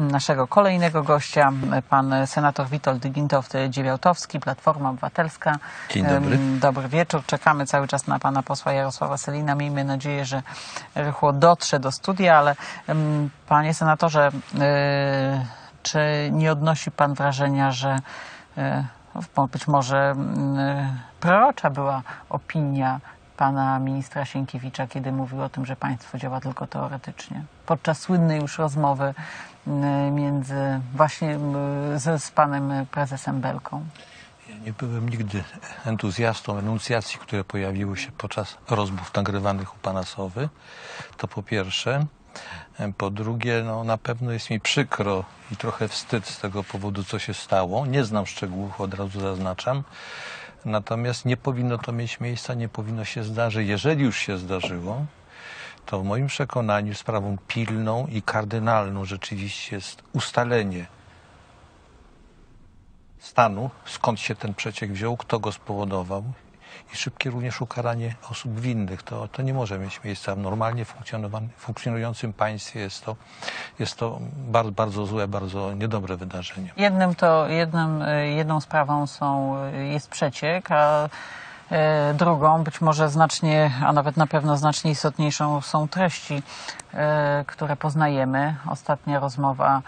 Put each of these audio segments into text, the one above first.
naszego kolejnego gościa, pan senator Witold Gintow-Dziewiałtowski, Platforma Obywatelska. Dzień dobry. Dobry wieczór. Czekamy cały czas na pana posła Jarosława Selina. Miejmy nadzieję, że rychło dotrze do studia, ale panie senatorze, e, czy nie odnosi pan wrażenia, że e, być może prorocza była opinia pana ministra Sienkiewicza, kiedy mówił o tym, że państwo działa tylko teoretycznie. Podczas słynnej już rozmowy mm, między właśnie mm, z, z panem prezesem Belką. Ja nie byłem nigdy entuzjastą enuncjacji, które pojawiły się podczas rozmów nagrywanych u pana Sowy. To po pierwsze. Po drugie, no, na pewno jest mi przykro i trochę wstyd z tego powodu, co się stało. Nie znam szczegółów, od razu zaznaczam. Natomiast nie powinno to mieć miejsca, nie powinno się zdarzyć. Jeżeli już się zdarzyło, to w moim przekonaniu sprawą pilną i kardynalną rzeczywiście jest ustalenie stanu, skąd się ten przeciek wziął, kto go spowodował i szybkie również ukaranie osób winnych. To, to nie może mieć miejsca w normalnie funkcjonującym państwie. Jest to, jest to bardzo, bardzo złe, bardzo niedobre wydarzenie. Jednym to, jednym, e, jedną sprawą są, e, jest przeciek, a e, drugą, być może znacznie, a nawet na pewno znacznie istotniejszą są treści, e, które poznajemy. Ostatnia rozmowa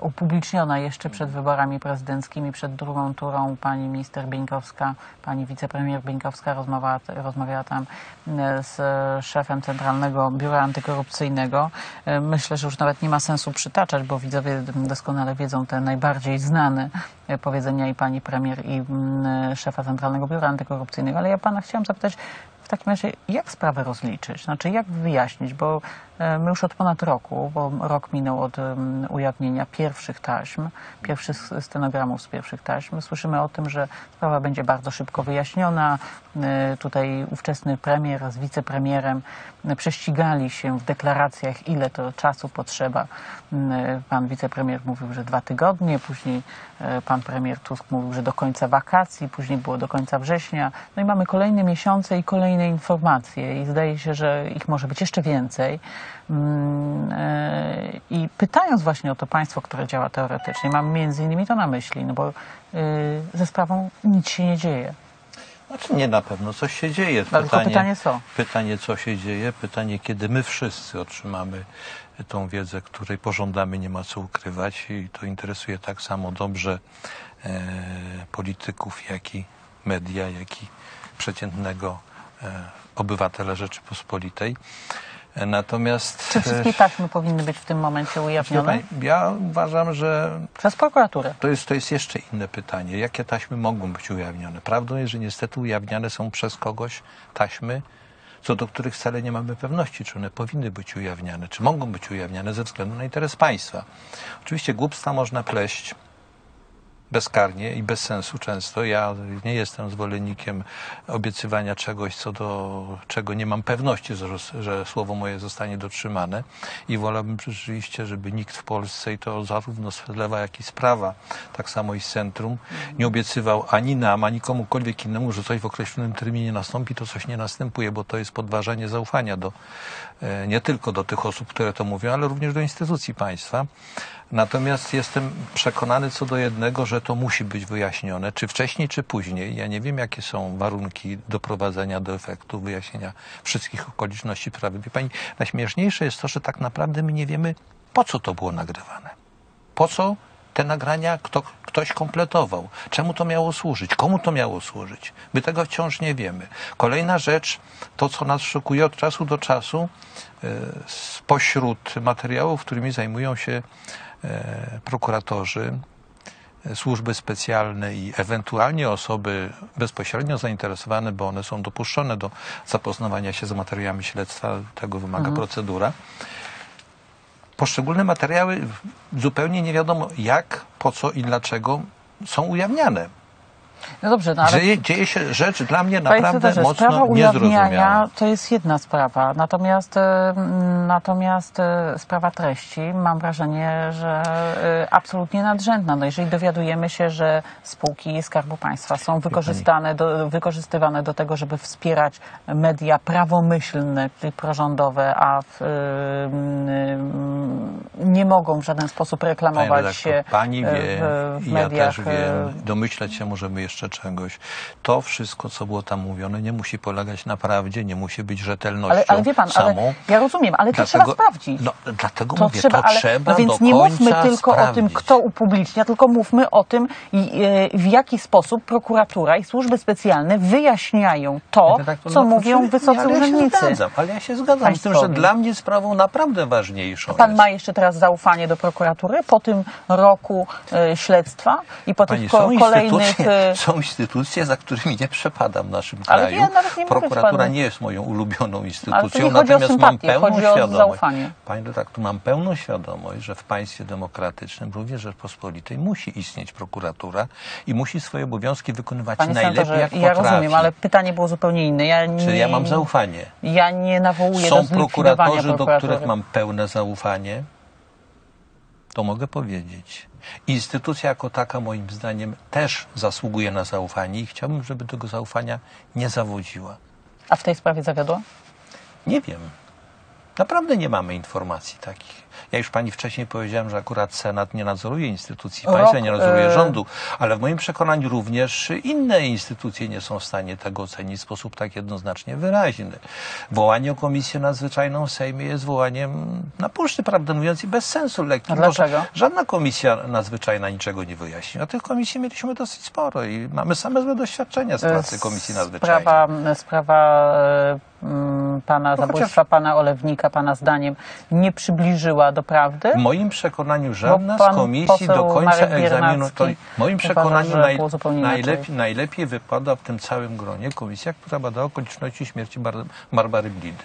upubliczniona jeszcze przed wyborami prezydenckimi, przed drugą turą pani minister Bieńkowska, pani wicepremier Bieńkowska rozmawiała, rozmawiała tam e, z szefem Centralnego Biura Antykorupcyjnego. E, Myślę, że już nawet nie ma sensu przytaczać, bo widzowie doskonale wiedzą te najbardziej znane e, powiedzenia i pani premier i mm, szefa Centralnego Biura Antykorupcyjnego. Ale ja pana chciałam zapytać, w takim razie, jak sprawę rozliczyć? Znaczy, jak wyjaśnić? Bo e, my już od ponad roku, bo rok minął od ujawnienia pierwszych taśm, pierwszych stenogramów z pierwszych taśm, słyszymy o tym, że sprawa będzie bardzo szybko wyjaśniona. E, Tutaj ówczesny premier z wicepremierem e, prześcigali się w deklaracjach, ile to czasu potrzeba. Pan wicepremier mówił, że dwa tygodnie, później e, pan premier Tusk mówił, że do końca wakacji, później było do końca września. No i mamy kolejne miesiące i kolejne informacje i zdaje się, że ich może być jeszcze więcej. Mm, e, I pytając właśnie o to państwo, które działa teoretycznie, mam między innymi to na myśli, no bo y, ze sprawą nic się nie dzieje. Znaczy nie na pewno coś się dzieje. Tylko pytanie co? Pytanie co się dzieje, pytanie kiedy my wszyscy otrzymamy tą wiedzę, której pożądamy, nie ma co ukrywać i to interesuje tak samo dobrze e, polityków, jak i media, jak i przeciętnego e, obywatela Rzeczypospolitej. E, Natomiast Czy wszystkie taśmy powinny być w tym momencie e, ujawnione? ja uważam, że Przez prokuraturę. to jest, to jest jeszcze inne pytanie. Jakie taśmy mogą być ujawnione? Prawdą jest, że niestety ujawniane są przez kogoś taśmy, co do których wcale nie mamy pewności, czy one powinny być ujawniane, czy mogą być ujawniane ze względu na interes państwa. Oczywiście głupstwa można pleść bezkarnie i bez sensu często. Ja nie jestem zwolennikiem obiecywania czegoś, co do czego nie mam pewności, że, słowo moje zostanie dotrzymane i wolałbym rzeczywiście, żeby nikt w Polsce i to zarówno z lewa, jak i z prawa, tak samo i z centrum, nie obiecywał ani nam, ani komukolwiek innemu, że coś w określonym terminie nastąpi, to coś nie następuje, bo to jest podważanie zaufania do, e, nie tylko do tych osób, które to mówią, ale również do instytucji państwa. Natomiast jestem przekonany co do jednego, że to musi być wyjaśnione, czy wcześniej, czy później. Ja nie wiem, jakie są warunki doprowadzenia do efektu wyjaśnienia wszystkich okoliczności sprawy. Wie pani, najśmieszniejsze jest to, że tak naprawdę my nie wiemy, po co to było nagrywane. Po co te nagrania kto, ktoś kompletował? Czemu to miało służyć? Komu to miało służyć? My tego wciąż nie wiemy. Kolejna rzecz, to co nas szokuje od czasu do czasu, e, spośród materiałów, którymi zajmują się e, prokuratorzy, służby specjalne i ewentualnie osoby bezpośrednio zainteresowane, bo one są dopuszczone do zapoznawania się z materiałami śledztwa, tego wymaga procedura. Poszczególne materiały zupełnie nie wiadomo jak, po co i dlaczego są ujawniane. No dobrze, no ale Dzieje, dzieje się rzecz dla mnie naprawdę sprawa mocno niezrozumiała. to jest jedna sprawa, natomiast, natomiast e, sprawa treści mam wrażenie, że e, absolutnie nadrzędna. No jeżeli dowiadujemy się, że spółki Skarbu Państwa są wykorzystane do, wykorzystywane do tego, żeby wspierać media prawomyślne, czyli prorządowe, a w, nie mogą w żaden sposób Pani reklamować redaktor, się pani e, wie, w, w i ja mediach. też wiem, domyślać się możemy jeszcze czegoś. To wszystko, co było tam mówione, nie musi polegać na prawdzie, nie musi być rzetelnością Ale, ale wie pan, ale samą. ja rozumiem, ale to Dlatego- trzeba sprawdzić. No, dlatego To mówię, trzeba, to ale, trzeba no więc nie mówmy tylko o tym, sprawdzić. kto upublicznia, tylko mówmy o tym, e, w jaki sposób prokuratura i służby specjalne wyjaśniają to, Redaktor, co no, mówią wysocy ale ja się urzędnicy. zgadzam, ale ja się zgadzam z tym, że Państwowi. dla mnie sprawą naprawdę ważniejszą Pan jest. ma jeszcze teraz zaufanie do prokuratury po tym roku e, śledztwa i po Pani, tych ko- kolejnych... instytucje, e, są instytucje, za którymi nie przepadam w naszym Ale kraju. ja nawet nie Prokuratura nie jest moją ulubioną instytucją, natomiast mam pełną chodzi świadomość. zaufanie. Pani redaktor, mam pełną świadomość, że w państwie demokratycznym, również Rzeczpospolitej, musi istnieć prokuratura i musi swoje obowiązki wykonywać Panie najlepiej, senatorze, jak ja potrafi. rozumiem, ale pytanie było zupełnie inne. Ja nie, Czy ja mam zaufanie? Ja nie nawołuję do Są zlikwidowania prokuratorzy, do których mam pełne zaufanie? To mogę powiedzieć. Instytucja jako taka, moim zdaniem, też zasługuje na zaufanie i chciałbym, żeby tego zaufania nie zawodziła. A w tej sprawie zawiodła? Nie wiem. Naprawdę nie mamy informacji takich. Ja już pani wcześniej powiedziałem, że akurat Senat nie nadzoruje instytucji państwa, nie nadzoruje e, rządu, ale w moim przekonaniu również inne instytucje nie są w stanie tego ocenić w sposób tak jednoznacznie wyraźny. Wołanie o komisję nadzwyczajną w Sejmie jest wołaniem na puszczy, prawdę mówiąc, i bez sensu lekkim. Dlaczego? Żadna komisja nadzwyczajna niczego nie wyjaśni. A tych komisji mieliśmy dosyć sporo i mamy same złe doświadczenia z pracy komisji nadzwyczajnej. Sprawa, sprawa e, pana No chociaż- zabójstwa pana Olewnika, pana zdaniem, nie przybliżyła prawdy? W moim przekonaniu żadna z komisji do końca egzaminu, to moim przekonaniu naj, najlepiej, najlepiej wypada w tym całym gronie komisja, która bada okoliczności śmierci Bar Barbary Blidy.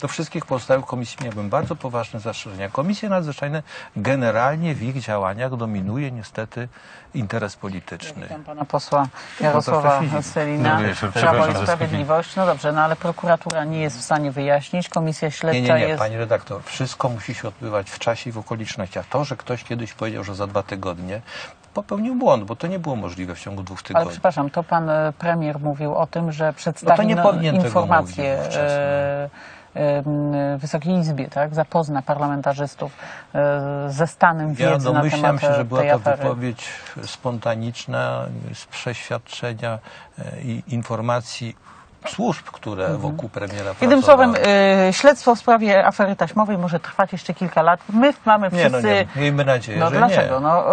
Do wszystkich pozostałych komisji miałbym bardzo poważne zastrzeżenia. Komisje nadzwyczajne generalnie w ich działaniach dominuje niestety interes polityczny. Witam pana posła No Jarosława wcześniej- Selina, wieczór, Prawo i Sprawiedliwość. No dobrze, no ale prokuratura nie jest w stanie wyjaśnić, komisja śledcza Nie, nie, nie, jest... pani redaktor, wszystko musi się odbywać w czasie i w okolicznościach. To, że ktoś kiedyś powiedział, że za dwa tygodnie, popełnił błąd, bo to nie było możliwe w ciągu dwóch Ale tygodni. przepraszam, to pan e, premier mówił o tym, że przedstawi no, mówić wówczas, e, e, Wysokiej Izbie, tak? Zapozna parlamentarzystów ze stanem Ja wiedzy na domyślam temat się, że była to afery. wypowiedź spontaniczna z przeświadczenia i informacji służb, które wokół premiera Mhm. Jednym słowem, e, śledztwo w sprawie afery taśmowej może trwać jeszcze kilka lat. My mamy Nie, no wszyscy... nie, miejmy nadzieję, No że dlaczego? nie. No,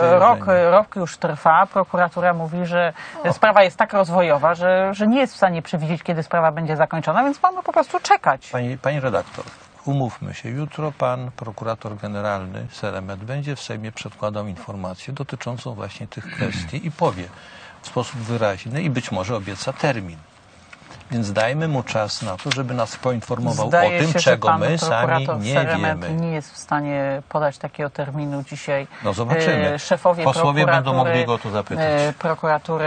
że rok, nie. rok już trwa. Prokuratura mówi, że sprawa jest tak rozwojowa, że, że nie jest w stanie przewidzieć, kiedy sprawa będzie zakończona, więc mamy po prostu czekać. Pani, pani redaktor, umówmy się, jutro pan prokurator generalny Seremet będzie w Sejmie przedkładał informację dotyczącą właśnie tych kwestii i powie w sposób wyraźny i być może obieca termin. Więc dajmy mu czas na to, żeby nas poinformował Zdaje o tym, się, czego my sami nie wiemy. nie jest w stanie podać takiego terminu dzisiaj. No zobaczymy. E, Szefowie Posłowie będą mogli go to zapytać. e, Prokuratury,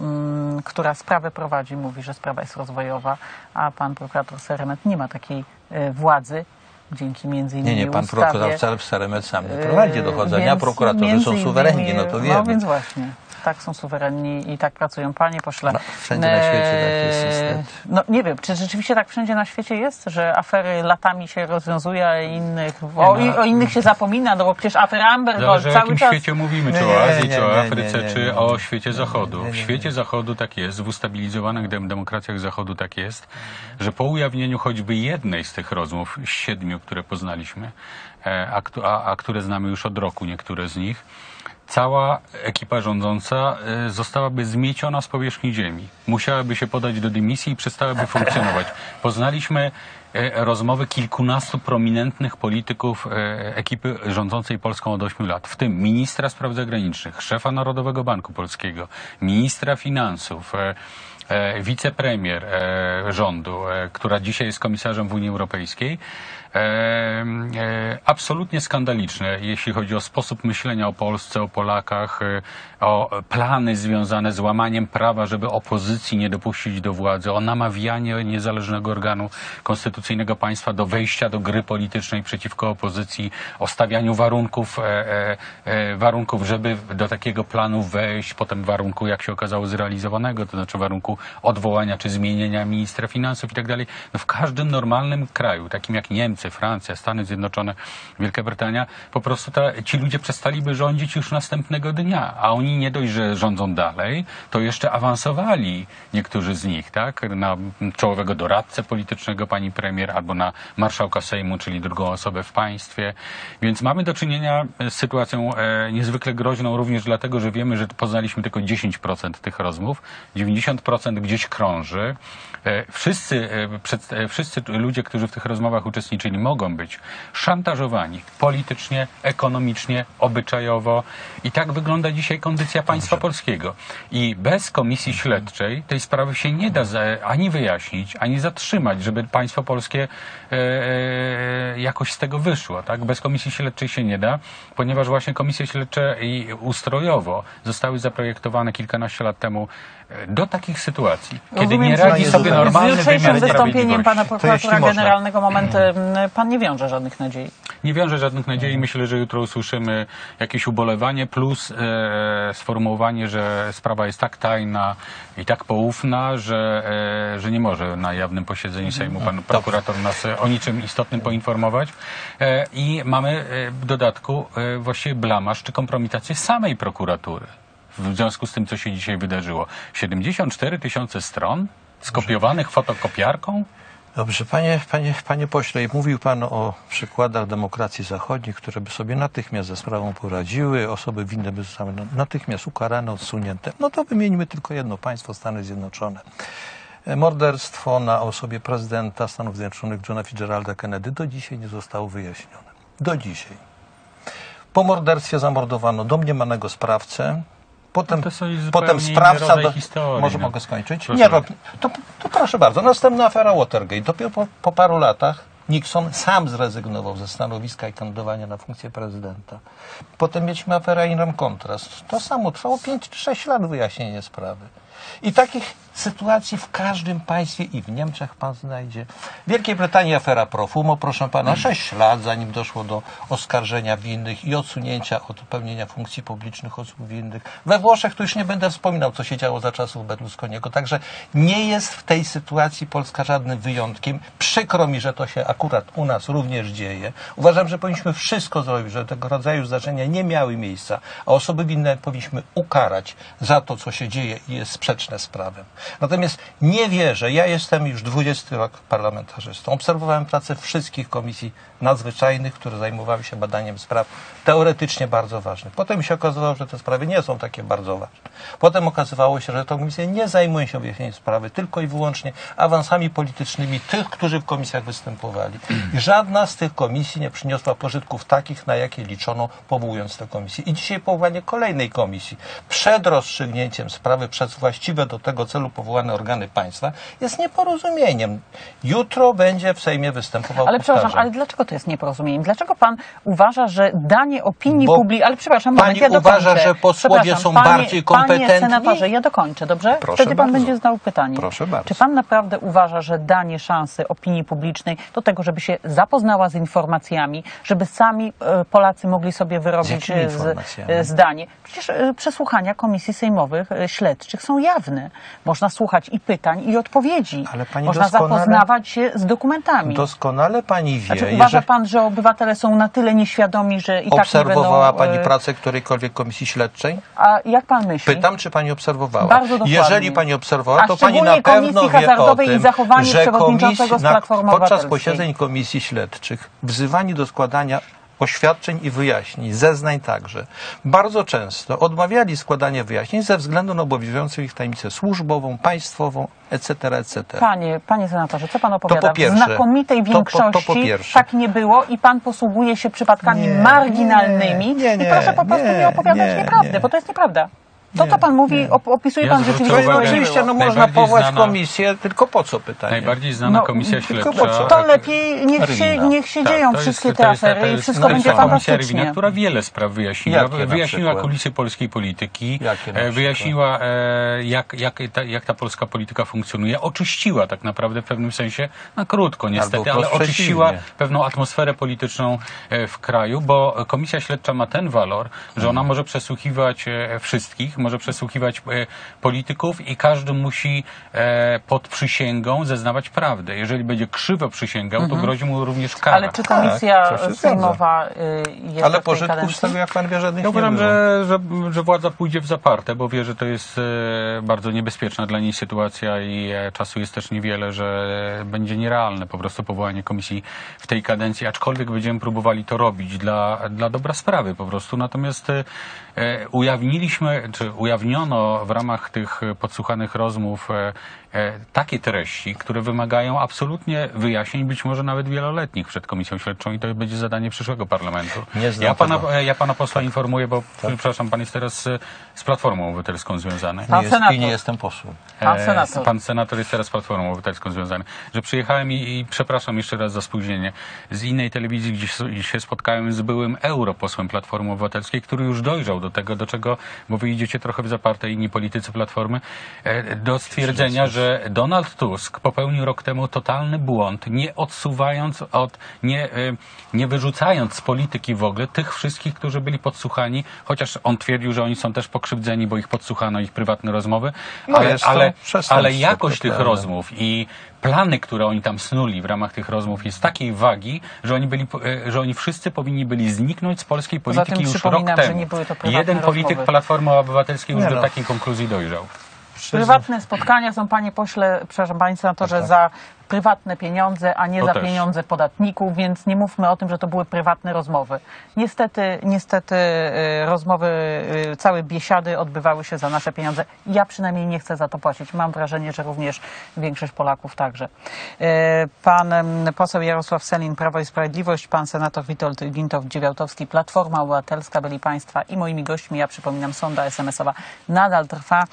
mm, która sprawę prowadzi, mówi, że sprawa jest rozwojowa, a pan prokurator Seremet nie ma takiej e, władzy. Dzięki między innymi Nie, nie, pan ustawie. prokurator Seremet sam nie prowadzi dochodzenia, więc prokuratorzy są suwerenni, no to wiemy. No więc właśnie. Tak, są suwerenni i tak pracują. Panie pośle. No, wszędzie na świecie tak jest, e, niestety. No nie wiem, czy rzeczywiście tak wszędzie na świecie jest, że afery latami się rozwiązuje, a innych, o, no. o innych się zapomina, no bo przecież afera Amber Gold Zależy o cały jakim czas... świecie mówimy, czy o nie, Azji, nie, czy o Afryce, czy o świecie Zachodu. W świecie Zachodu tak jest, w ustabilizowanych dem- demokracjach Zachodu tak jest, że po ujawnieniu choćby jednej z tych rozmów, z siedmiu, które poznaliśmy, e, a, a, a które znamy już od roku, niektóre z nich, cała ekipa rządząca e, zostałaby zmieciona z powierzchni ziemi. Musiałaby się podać do dymisji i przestałaby funkcjonować. Poznaliśmy e, rozmowy kilkunastu prominentnych polityków e, ekipy rządzącej Polską od 8 lat, w tym ministra spraw zagranicznych, szefa Narodowego Banku Polskiego, ministra finansów, wicepremier rządu, która dzisiaj jest komisarzem w Unii Europejskiej. E, e, absolutnie skandaliczne, jeśli chodzi o sposób myślenia o Polsce, o Polakach, y, o plany związane z łamaniem prawa, żeby opozycji nie dopuścić do władzy, o namawianie niezależnego organu konstytucyjnego państwa do wejścia do gry politycznej przeciwko opozycji, o stawianiu warunków, e, e, e, warunków, żeby do takiego planu wejść, potem warunku, jak się okazało, zrealizowanego, to znaczy warunku odwołania czy zmienienia ministra finansów i tak dalej. No w każdym normalnym kraju, takim jak Niemcy, Francja, Stany Zjednoczone, Wielka Brytania, po prostu ta, ci ludzie przestaliby rządzić już następnego dnia, a oni nie dość, że rządzą dalej, to jeszcze awansowali niektórzy z nich, tak, na czołowego doradcę politycznego pani premier albo na marszałka Sejmu, czyli drugą osobę w państwie. Więc mamy do czynienia z sytuacją e, niezwykle groźną również dlatego, że wiemy, że poznaliśmy tylko 10% tych rozmów, 90% gdzieś krąży. E, Wszyscy, e, przed, e, wszyscy ludzie, którzy w tych rozmowach uczestniczyli, mogą być szantażowani politycznie, ekonomicznie, obyczajowo. I tak wygląda dzisiaj kondycja państwa polskiego. I bez komisji śledczej tej sprawy się nie da ani wyjaśnić, ani zatrzymać, żeby państwo polskie e, e, jakoś z tego wyszło. Tak? Bez komisji śledczej się nie da, ponieważ właśnie komisje śledcze i ustrojowo zostały zaprojektowane kilkanaście lat temu e, do takich sytuacji, kiedy Rozumiem, nie że radzi sobie z normalny Z jutrzejszym wymiar wystąpieniem pana sprawiedliwości. To jeśli prokuratora generalnego momentem pan nie wiąże żadnych nadziei. Nie wiążę żadnych nadziei. Myślę, że jutro usłyszymy jakieś ubolewanie plus e, sformułowanie, że sprawa jest tak tajna i tak poufna, że, e, że nie może na jawnym posiedzeniu Sejmu pan prokurator nas e, o niczym istotnym poinformować. E, I mamy e, w dodatku e, właściwie blamaż czy kompromitację samej prokuratury. W związku z tym, co się dzisiaj wydarzyło. 74 tysiące stron skopiowanych fotokopiarką. Dobrze, panie, panie, panie pośle, mówił pan o przykładach demokracji zachodnich, które by sobie natychmiast ze sprawą poradziły, osoby winne by zostały natychmiast ukarane, odsunięte. No to wymieńmy tylko jedno państwo, Stany Zjednoczone. E, Morderstwo na osobie prezydenta Stanów Zjednoczonych Johna Fitzgeralda Kennedy do dzisiaj nie zostało wyjaśnione. Do dzisiaj. Po morderstwie zamordowano domniemanego sprawcę. Potem, zupełnie potem sprawca. Do... historii, Może no. mogę skończyć? Proszę nie, bardzo. to, to proszę bardzo. Następna afera Watergate. Dopiero po, po paru latach Nixon sam zrezygnował ze stanowiska i kandydowania na funkcję prezydenta. Potem mieliśmy aferę Iran Contrast. To samo trwało 5 czy 6 lat wyjaśnienie sprawy. I takich sytuacji w każdym państwie i w Niemczech pan znajdzie. W Wielkiej Brytanii afera Profumo, proszę pana, 6 lat zanim doszło do oskarżenia winnych i odsunięcia od pełnienia funkcji publicznych osób winnych. We Włoszech tu już nie będę wspominał, co się działo za czasów Berlusconiego. Także nie jest w tej sytuacji Polska żadnym wyjątkiem. Przykro mi, że to się akurat u nas również dzieje. Uważam, że powinniśmy wszystko zrobić, żeby tego rodzaju zdarzenia nie miały miejsca, a osoby winne powinniśmy ukarać za to, co się dzieje i jest sprzeczne z prawem. Natomiast nie wierzę, ja jestem już 20 rok parlamentarzystą. Obserwowałem pracę wszystkich komisji nadzwyczajnych, które zajmowały się badaniem spraw teoretycznie bardzo ważnych. Potem się okazało, że te sprawy nie są takie bardzo ważne. Potem okazywało się, że te komisje nie zajmują się wyjaśnieniem sprawy tylko i wyłącznie awansami politycznymi tych, którzy w komisjach występowali. I żadna z tych komisji nie przyniosła pożytków takich, na jakie liczono powołując te komisje. I dzisiaj powołanie kolejnej komisji przed rozstrzygnięciem sprawy przez właściwe do tego celu powołane organy państwa jest nieporozumieniem. Jutro będzie w Sejmie występował Ale przepraszam, powtarzam. ale dlaczego to jest nieporozumieniem? Dlaczego pan uważa, że danie opinii publicznej... Ale przepraszam, pani moment, ja uważa, dokończę. że posłowie Przepraszam, są panie, bardziej kompetentni? Panie senatorze, ja dokończę, dobrze? Proszę Wtedy pan bardzo. będzie znał pytanie. Proszę bardzo. Czy pan naprawdę uważa, że danie szansy opinii publicznej do tego, żeby się zapoznała z informacjami, żeby sami e, Polacy mogli sobie wyrobić e, z, informacjami? e, zdanie? Przecież e, przesłuchania komisji sejmowych e, śledczych są jawne. Można słuchać i pytań, i odpowiedzi. Ale pani Można zapoznawać się z dokumentami. Doskonale pani wie, Znaczy, uważa jeżeli pan, że obywatele są na tyle nieświadomi, że i tak obserwowała będą... pani e, pracę którejkolwiek komisji śledczej? A jak pan myśli? Pytam, czy pani obserwowała. Bardzo dokładnie. Jeżeli pani obserwowała, to pani na pewno wie o i tym, zachowanie że komisji, z na, podczas posiedzeń komisji śledczych wzywani do składania oświadczeń i wyjaśnień, zeznań także, bardzo często odmawiali składania wyjaśnień ze względu na obowiązującą ich tajemnicę służbową, państwową, etc., etc. Panie, panie senatorze, co pan opowiada? po pierwsze. w znakomitej To po- to po większości pierwsze. tak nie było i pan posługuje się przypadkami Nie, marginalnymi. nie, nie, I proszę po prostu nie, nie, opowiadać nie, nieprawdy, nie. bo to jest nieprawda. To, co pan mówi, op- opisuje Ja pan rzeczywistość. No, oczywiście, no można powołać znana- komisję, tylko po co pytanie? Najbardziej znana No, komisja tylko śledcza. po co? To lepiej niech się, niech się Tak, dzieją wszystkie jest- te afery i wszystko będzie najlepsza komisja fantastycznie. Rywina, która wiele spraw wyjaśniła. Jakie wyjaśniła kulisy polskiej polityki, e, wyjaśniła e, jak, jak, ta, jak ta polska polityka funkcjonuje, oczyściła tak naprawdę w pewnym sensie, na krótko niestety, ale oczyściła pewną atmosferę polityczną e, w kraju, bo komisja śledcza ma ten walor, że ona może przesłuchiwać wszystkich, może przesłuchiwać e, polityków i każdy musi e, pod przysięgą zeznawać prawdę. Jeżeli będzie krzywo przysięgał, to grozi mu również kara. Ale czy komisja zgadza. sejmowa y, jeszcze Ale w tej pożytków z tego, jak pan wie, żadnych Ja nie uważam, było. że, że, że władza pójdzie w zaparte, bo wie, że to jest e, bardzo niebezpieczna dla niej sytuacja i czasu jest też niewiele, że będzie nierealne po prostu powołanie komisji w tej kadencji, aczkolwiek będziemy próbowali to robić dla, dla dobra sprawy po prostu. Natomiast ujawniliśmy, czy ujawniono w ramach tych podsłuchanych rozmów e, e, takie treści, które wymagają absolutnie wyjaśnień, być może nawet wieloletnich przed Komisją Śledczą i to będzie zadanie przyszłego parlamentu. Nie znam ja, pana, tego. e, ja pana posła informuję, bo przepraszam, pan jest teraz z Platformą Obywatelską związany. Pan Nie jest, senator. I nie jestem posłem. Pan senator. Pan senator jest teraz z Platformą Obywatelską związany. Że przyjechałem i, i przepraszam jeszcze raz za spóźnienie. Z innej telewizji, gdzie się spotkałem z byłym europosłem Platformy Obywatelskiej, który już dojrzał do tego, do czego, bo wy idziecie trochę w zaparte, inni politycy Platformy, e, do stwierdzenia, że Donald Tusk popełnił rok temu totalny błąd, nie odsuwając od, nie, e, nie wyrzucając z polityki w ogóle tych wszystkich, którzy byli podsłuchani, chociaż on twierdził, że oni są też pokrzywdzeni, bo ich podsłuchano, ich prywatne rozmowy, No, ale, ale, ale jakość tych rozmów i plany, które oni tam snuli w ramach tych rozmów jest takiej wagi, że oni, byli, e, że oni wszyscy powinni byli zniknąć z polskiej polityki już rok temu. Jeden polityk rozmowy. Platformy Obywatelskiej już Nie do no. takiej konkluzji dojrzał. Prywatne spotkania są, panie pośle, przepraszam, panie senatorze, Tak, tak. za prywatne pieniądze, a nie To za też. pieniądze podatników, więc nie mówmy o tym, że to były prywatne rozmowy. Niestety, niestety y, rozmowy, y, całe biesiady odbywały się za nasze pieniądze. Ja przynajmniej nie chcę za to płacić. Mam wrażenie, że również większość Polaków także. Y, Pan poseł Jarosław Selin, Prawo i Sprawiedliwość, pan senator Witold Gintow-Dziewiałtowski, Platforma Obywatelska byli państwa i moimi gośćmi. Ja przypominam, sonda SMS-owa nadal trwa.